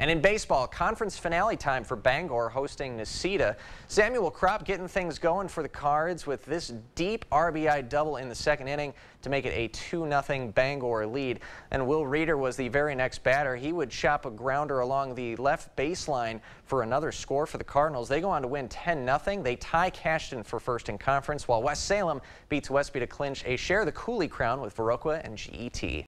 And in baseball, conference finale time for Bangor hosting Necedah. Samuel Kropp getting things going for the Cards with this deep RBI double in the second inning to make it a 2-0 Bangor lead. And Will Reeder was the very next batter. He would chop a grounder along the left baseline for another score for the Cardinals. They go on to win 10-0. They tie Cashton for first in conference, while West Salem beats Westby to clinch a share of the Coulee crown with Viroqua and GET.